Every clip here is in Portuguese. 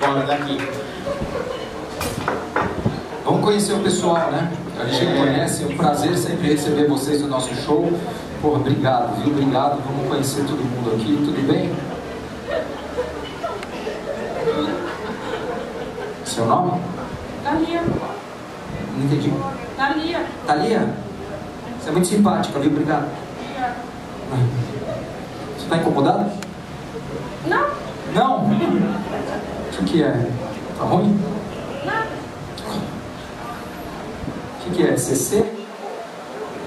Bora, daqui. Vamos conhecer o pessoal, né? A gente não conhece, é um prazer sempre receber vocês no nosso show. Porra, obrigado, viu? Obrigado. Vamos conhecer todo mundo aqui, tudo bem? Seu nome? Thalia. Não entendi. Thalia. Thalia? Você é muito simpática, viu? Obrigado. Você está incomodada? Não, Não? O que, que é? Tá ruim? não, O que, que é? CC?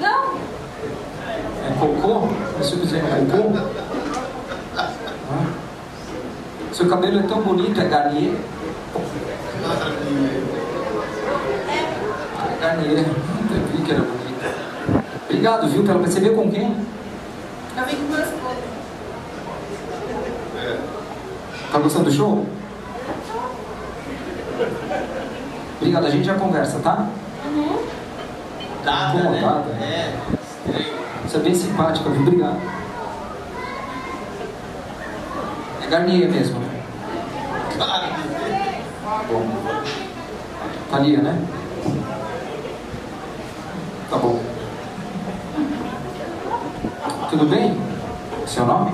não. É cocô? Se eu fizer cocô? Ah. Seu cabelo é tão bonito, é Garnier? É Garnier. Eu vi que era bonito. Obrigado, viu? Pela perceber com quem? Eu vim com meu esposo. Tá gostando do show? Obrigado, a gente já conversa, tá? Uhum. Dada, Incomodada. né? É. Estranho. Você é bem simpática, viu? Obrigado. É Garnier mesmo. Cara, Bom. Thalia, né? Tá bom. Tudo bem? Seu nome?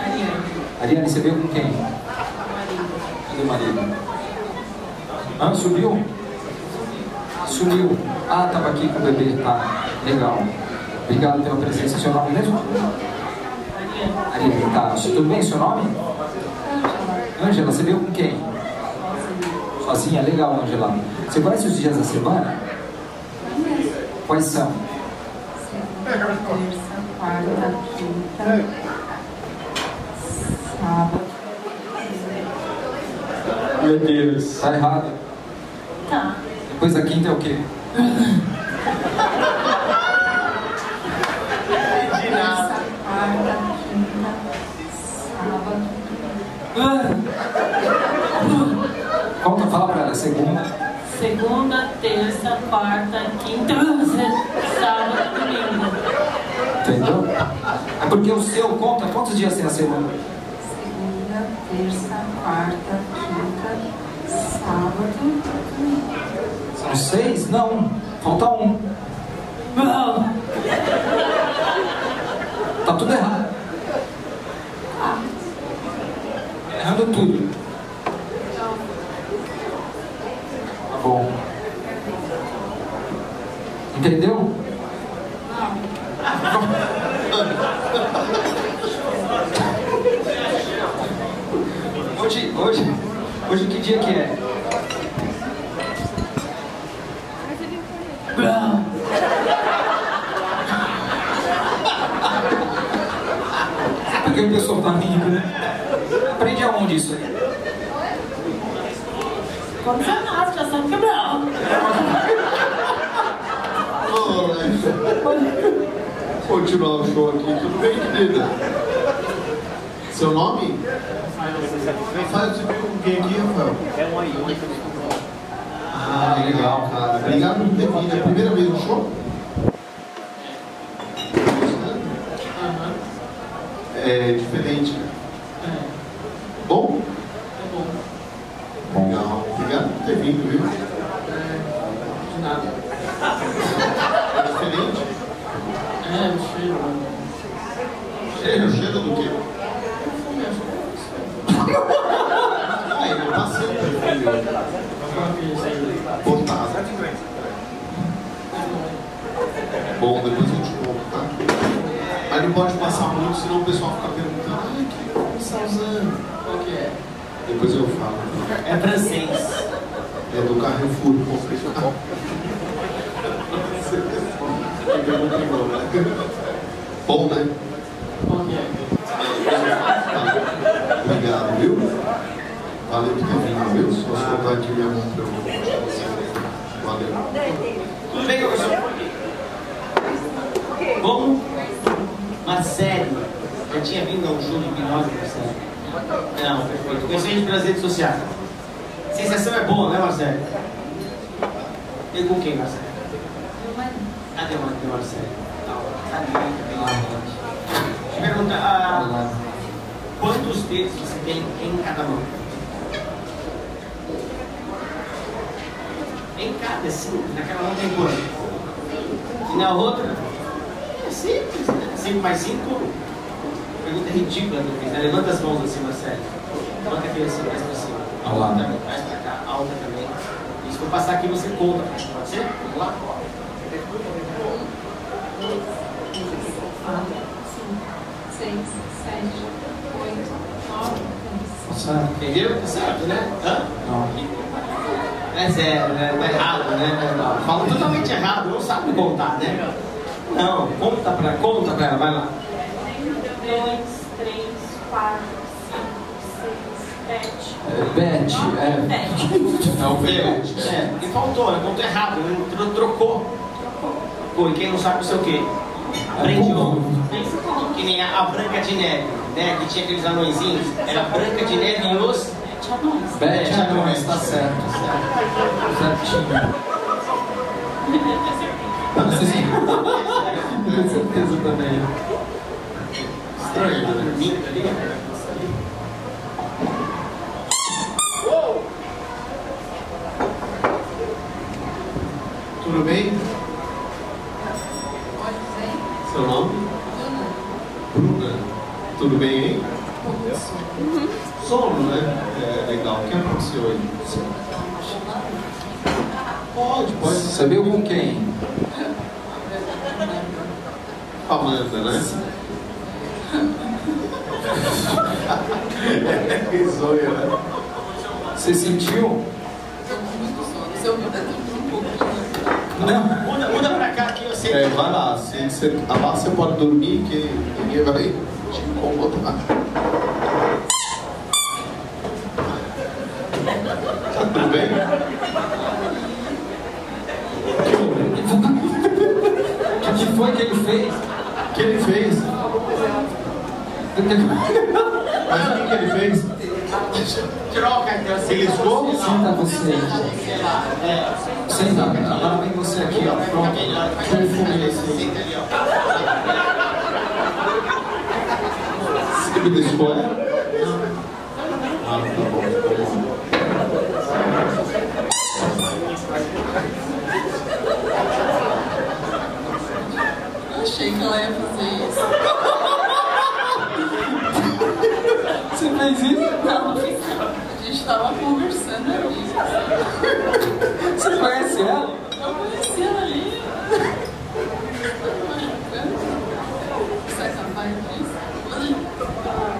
Ariane. Ariane, você veio com quem? Cadê o marido? Hã? Subiu? Sumiu. Ah, tava aqui com o bebê, tá. Legal. Obrigado pela presença. Seu nome mesmo? Ariane. Tá. Tudo bem, seu nome? Ângela, você veio com quem? Sozinha? Legal, Ângela. Você conhece os dias da semana? Quais são? Segunda, terça, quarta, quinta, sábado. Meu Deus. Tá errado. Depois da quinta é o quê? De nada. Quarta, quinta, sábado. Conta, fala pra ela. Segunda. Segunda, terça, quarta, quinta, sábado, domingo. Entendeu? É porque o seu conta quantos dias tem a semana? Segunda, terça, quarta, quinta, sábado, domingo. Seis? Não. Falta um. Não. Tá tudo errado. Errando tudo. Tá bom. Entendeu? Hoje, hoje, hoje que dia que é? Não. Porque o pessoal tá rindo, né? Aprende aonde isso aí? Quando você nasce, já sabe que não. Continuar o show aqui. Tudo bem, querida? Seu nome? Rafael, você veio com quem aqui, Rafael? É um aí, Ah, legal, cara. Obrigado por ter vindo. É a primeira vez no show? É diferente, né? Bom? Legal. Obrigado por ter vindo, viu? De nada. É diferente? É, o cheiro. Cheiro, cheiro do quê? Ah, eu passei o perfil. Botado. Bom, depois eu te conto, tá? Mas não pode passar muito, senão o pessoal fica perguntando, ai, que como você está usando? Qual que é? Depois eu falo. É francês. É do Carrefour, comprei. Bom, né? Qual que é? Obrigado, viu? Valeu por ter vindo, viu? Só soltar aqui minha mão pra eu Valeu. Tudo bem, professor? Bom, Marcelo, já tinha vindo um show de hipnose, Marcelo? Não, perfeito. Conheci a gente pelas redes sociais. A sensação é boa, né, Marcelo? Veio com quem, Marcelo? Cadê o Cadê o Marcelo? Tá, tá bem, tá bem. Deixa eu perguntar, ah, quantos dedos você tem em cada mão? Em cada, assim, naquela mão tem quanto? E na outra? É simples, né? 5 mais 5. Pergunta ridícula que eu fiz. né? Levanta as mãos assim, Marcelo. Levanta aqui assim, mais pra cima. A Olá. outra, mais pra cá, a outra também. Isso que eu passar aqui você conta. Pode ser? Vamos lá? quatro, cinco, seis, sete, oito, nove, dez. Certo? Entendeu? Tá certo, né? Hã? Não. É zero, né? Tá errado, né? Fala totalmente errado, não sabe contar, né? Não, conta pra, conta pra ela, vai lá. Dois, três, quatro, cinco, seis, sete. É, Beth, é. Sete. É o. Beth. É, e faltou, né? Contou errado, né? Tro- trocou. Pô, e quem não sabe o seu quê? Aprende o Que nem a, a Branca de Neve, né? Que tinha aqueles anõezinhos. Era Branca de Neve e os... Sete anões. Beth Anões, tá certo. Certinho. Com certeza também. Sono, né? É legal. O que aconteceu aí? Pode, pode. Você veio com quem? Amanda, né? É risonha, né? Você sentiu? Se um Não. Muda, muda pra cá que eu sei. É, vai lá. Se você, lá você pode dormir que ninguém vai te incomodar. Tá tudo bem? O que foi que ele fez? O que ele fez? Mas o que, que ele fez? Troca então, assim. Ele escova? Senta você. Lá, é. Senta. Agora vem você aqui, ó. Pronto. Perfume. Senta ali, ó. Você me deixou? Ah, tá bom. Tá bom. Eu achei que ela ia fazer isso. Você fez isso? Não, não fiz não. Tava conversando ali. Você conhece ela? Eu conheci ela ali. Você é capaz disso?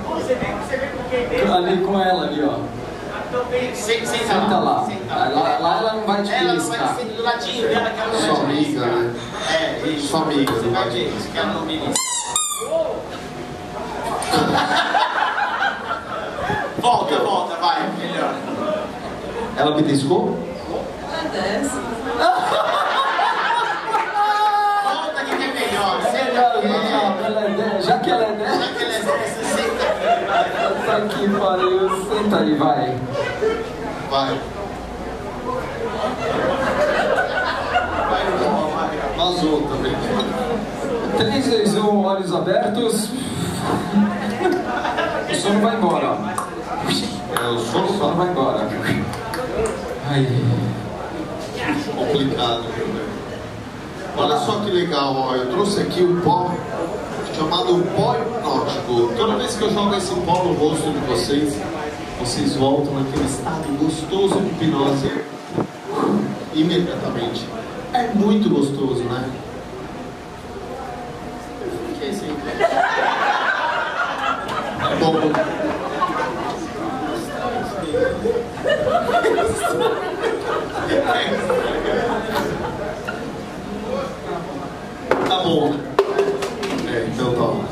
Você vê, você vê com quem tem. Ali com ela ali, ó. Senta, senta Senta lá. Senta Lá, lá ela não vai te Ela não vai beliscar. ser do ladinho dela que ela não vai Sua amiga, beliscar. né? É, isso. Sua amiga, Você não vai vai isso, que ela não belisca. Volta, volta, vai, melhor. Ela me discou? Ela desce. Volta que é melhor. É Senta aqui. é dela. Já que ela é Já dela, que ela é dessa, senta tá aqui, pariu. Senta aí, vai. Vai. Vai, João, vai. Vazou também. 3, 2, 1, olhos abertos. O sono vai embora, O sono só vai embora. Ai. complicado? Olha só que legal, ó. Eu trouxe aqui um pó chamado pó hipnótico. Toda vez que eu jogo esse pó no rosto de vocês, vocês voltam naquele estado gostoso de hipnose imediatamente. É muito gostoso, né? Que é isso aí? Bom, tá bom, né? É, então tá. bom.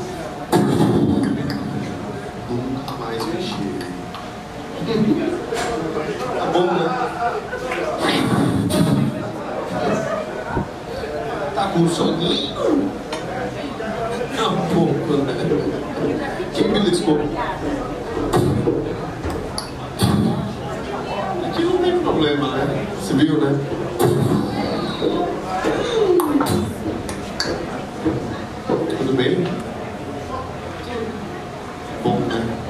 Nunca mais mexer. Tá bom, né? Tá com soninho? Pouco, né? Quem liscou? Aqui não tem problema, né? Você viu, né? Tudo bem? Bom, né?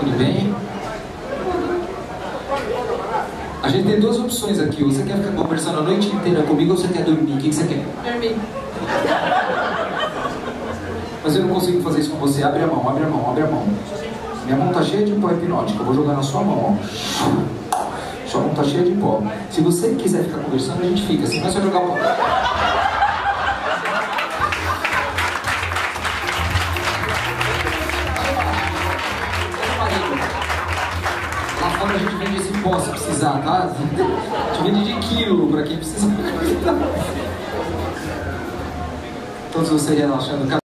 Tudo bem? A gente tem duas opções aqui. Você quer ficar conversando a noite inteira comigo ou você quer dormir? O que você quer? Dormir. Mas eu não consigo fazer isso com você. Abre a mão, abre a mão, abre a mão. Minha mão tá cheia de pó hipnótico. Eu vou jogar na sua mão, ó. Sua mão tá cheia de pó. Se você quiser ficar conversando, a gente fica. Senão é só jogar pó. A gente vende esse pó se precisar, tá? A gente vende de quilo pra quem precisa. Todos vocês relaxando.